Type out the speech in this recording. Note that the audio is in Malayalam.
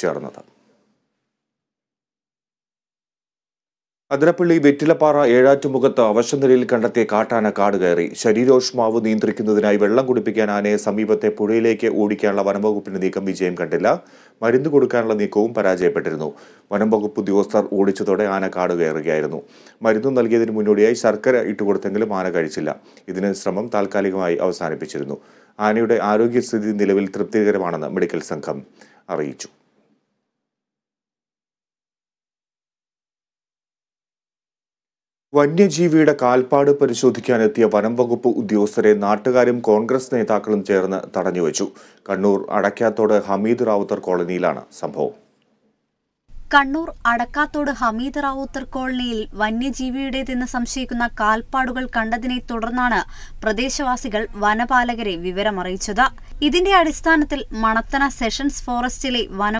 ചേർന്നത്. അതിരപ്പള്ളി വെറ്റിലപ്പാറ ഏഴാറ്റുമുഖത്ത് അവശനിലയിൽ കണ്ടെത്തിയ കാട്ടാന കാട് കയറി ശരീരോഷ്മാവ് നിയന്ത്രിക്കുന്നതിനായി വെള്ളം കുടിപ്പിക്കാൻ ആനയെ സമീപത്തെ പുഴയിലേക്ക് ഓടിക്കാനുള്ള വനംവകുപ്പിന്റെ നീക്കം വിജയം കണ്ടില്ല. മരുന്ന് കൊടുക്കാനുള്ള നീക്കവും പരാജയപ്പെട്ടിരുന്നു. വനംവകുപ്പ് ഉദ്യോഗസ്ഥർ ഓടിച്ചതോടെ ആന കാട് കയറുകയായിരുന്നു. മരുന്ന് നൽകിയതിന് മുന്നോടിയായി ശർക്കര ഇട്ടുകൊടുത്തെങ്കിലും ആന കഴിച്ചില്ല. ഇതിന് ശ്രമം താൽക്കാലികമായി അവസാനിപ്പിച്ചിരുന്നു. ആനയുടെ ആരോഗ്യസ്ഥിതി നിലവിൽ തൃപ്തികരമാണെന്ന് മെഡിക്കൽ സംഘം അറിയിച്ചു. വന്യജീവിയുടെ കാൽപ്പാട് പരിശോധിക്കാനെത്തിയ വനം വകുപ്പ് ഉദ്യോഗസ്ഥരെ നാട്ടുകാരും കോൺഗ്രസ് നേതാക്കളും ചേർന്ന് തടഞ്ഞുവച്ചു കണ്ണൂർ അടക്കാത്തോട് ഹമീദ് റാവുത്തർ കോളനിയിലാണ് സംഭവം. കണ്ണൂർ അടക്കാത്തോട് ഹമീദ് റാവുത്തർ കോളനിയിൽ വന്യജീവിയുടേതെന്ന് സംശയിക്കുന്ന കാൽപ്പാടുകൾ കണ്ടതിനെ തുടർന്നാണ് പ്രദേശവാസികൾ വനപാലകരെ വിവരമറിയിച്ചത്. ഇതിന്റെ അടിസ്ഥാനത്തിൽ മണത്തന സെഷൻസ് ഫോറസ്റ്റിലെ വനം